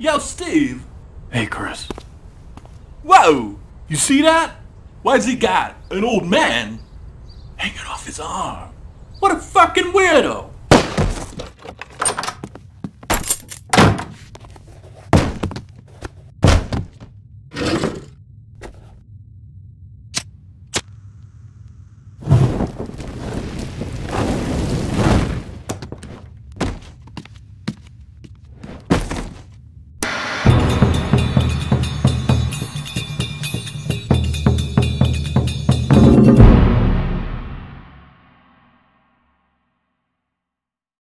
Yo, Steve. Hey, Chris. Whoa! You see that? Why's he got an old man hanging off his arm? What a fucking weirdo!